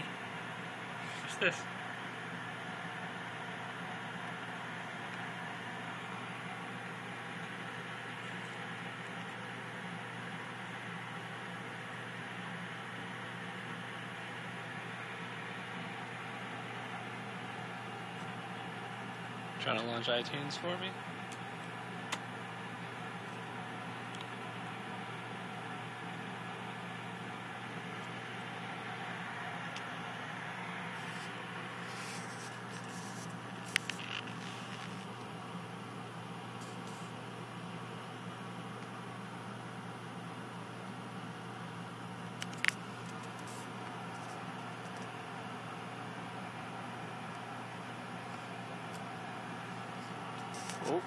What's this? Trying to launch iTunes for me? Oh.